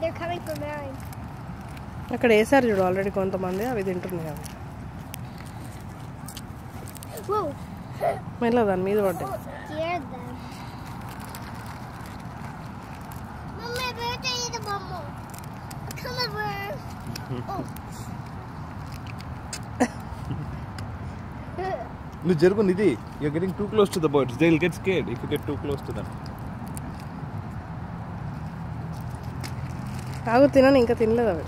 they're coming mine. అక్కడ వేసారు చూడు ఆల్రెడీ కొంతమంది అవి తింటున్నాయి అవి. మెల్ల దాని మీద పడ్డాయి. Over. Oh. నువ్వు జరుగు Nidhi. You're getting too close to the birds they will get scared if you get too close to them తాగు తినని ఇంకా తినలేదు అవి.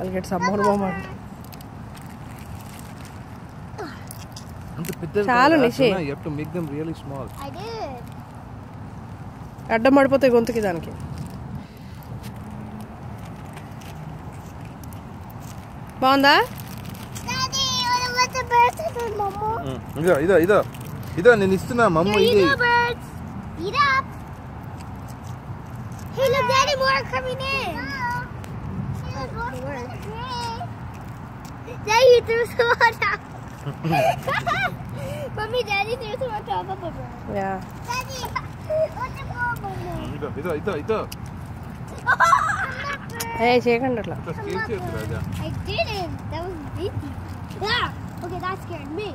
అలాగే సమ్మోడు బొమ్మ చాలు నిషే. అడ్డం పడిపోతాయి గొంతుకి దానికి. బాగుందా? ಇದ ಇದ ಇದ ಇದ ನೀನು ಇಷ್ಟು ನಾ ಮಮ್ಮ birds, Eat up! Hey, look, Daddy, more coming in. Daddy, you threw some on top. Mommy, Daddy threw some on top of a. Yeah. Daddy, what's the problem? Ida, Ida, Ida. Hey, shake under. I didn't. That was yeah. Okay, that scared me.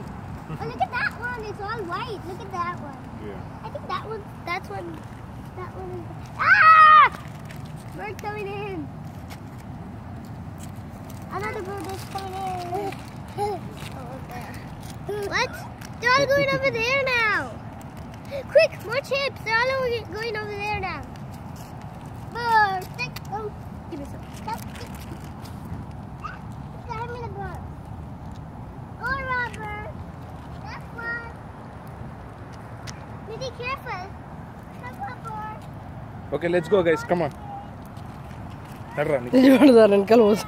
Oh, look at that one. It's all white. Look at that one. Yeah. I think that one. That's one. That one is. Ah! Bird coming in. Another bird is coming in. Oh, there. What? They're all going over there now. Quick, more chips. They're all going over there now. Bird, stick. Oh, give me some. Stop. Give me the bird. Oh, Robert. That's one. Be careful. Okay, let's go, guys. Come on. ನೋಡ್ದಾರ ನನ್ನ ಕಲ್ಬೋದು